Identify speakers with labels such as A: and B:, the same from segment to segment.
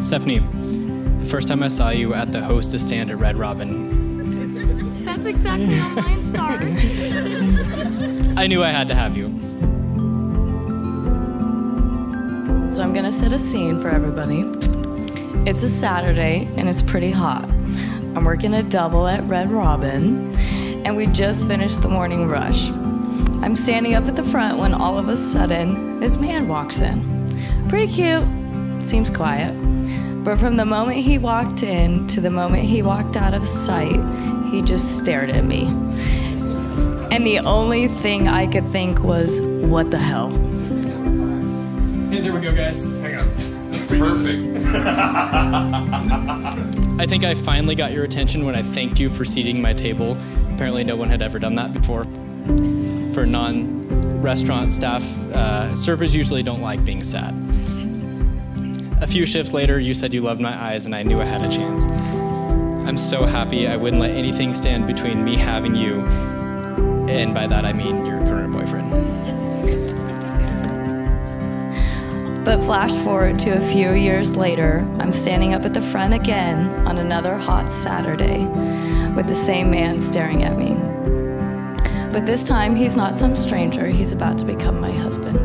A: Stephanie, the first time I saw you at the hostess stand at Red Robin,
B: That's exactly how mine starts.
A: I knew I had to have you.
C: So I'm gonna set a scene for everybody. It's a Saturday and it's pretty hot. I'm working a double at Red Robin and we just finished the morning rush. I'm standing up at the front when all of a sudden this man walks in. Pretty cute, seems quiet. But from the moment he walked in to the moment he walked out of sight, he just stared at me. And the only thing I could think was, what the hell?
A: Hey, there we go, guys.
D: Hang on. Perfect.
A: I think I finally got your attention when I thanked you for seating my table. Apparently, no one had ever done that before. For non restaurant staff, uh, servers usually don't like being sat. A few shifts later, you said you loved my eyes, and I knew I had a chance. I'm so happy I wouldn't let anything stand between me having you, and by that I mean your current boyfriend.
C: But flash forward to a few years later, I'm standing up at the front again on another hot Saturday with the same man staring at me. But this time, he's not some stranger, he's about to become my husband.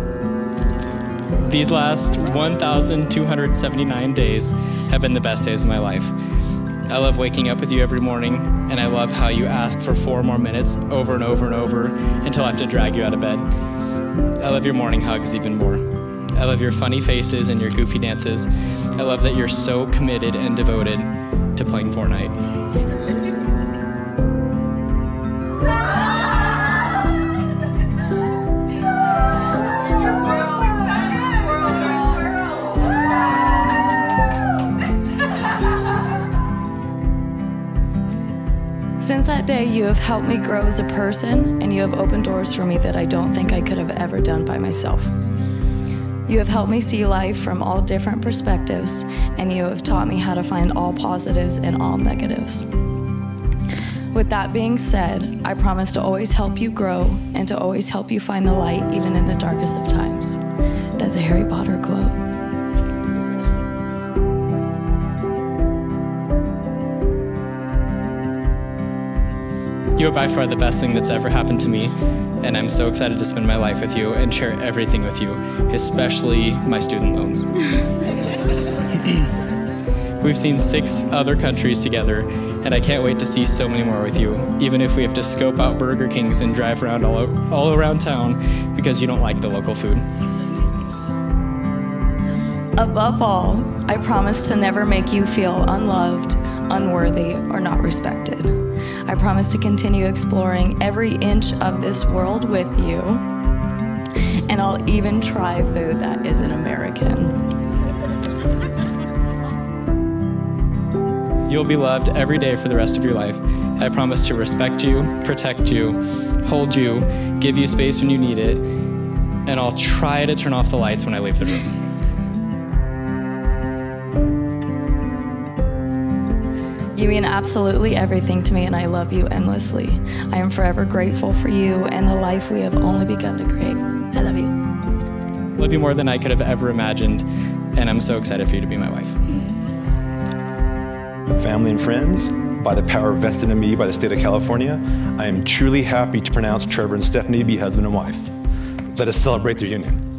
A: These last 1,279 days have been the best days of my life. I love waking up with you every morning, and I love how you ask for four more minutes over and over and over until I have to drag you out of bed. I love your morning hugs even more. I love your funny faces and your goofy dances. I love that you're so committed and devoted to playing Fortnite.
C: Since that day, you have helped me grow as a person, and you have opened doors for me that I don't think I could have ever done by myself. You have helped me see life from all different perspectives, and you have taught me how to find all positives and all negatives. With that being said, I promise to always help you grow and to always help you find the light even in the darkest of times. That's a Harry Potter quote.
A: You are by far the best thing that's ever happened to me, and I'm so excited to spend my life with you and share everything with you, especially my student loans. We've seen six other countries together, and I can't wait to see so many more with you, even if we have to scope out Burger Kings and drive around all, all around town because you don't like the local food.
C: Above all, I promise to never make you feel unloved, unworthy, or not respected. I promise to continue exploring every inch of this world with you, and I'll even try food that isn't American.
A: You'll be loved every day for the rest of your life. I promise to respect you, protect you, hold you, give you space when you need it, and I'll try to turn off the lights when I leave the room.
C: You mean absolutely everything to me, and I love you endlessly. I am forever grateful for you and the life we have only begun to create. I love you.
A: Love you more than I could have ever imagined, and I'm so excited for you to be my wife.
E: family and friends, by the power vested in me by the state of California, I am truly happy to pronounce Trevor and Stephanie be husband and wife. Let us celebrate their union.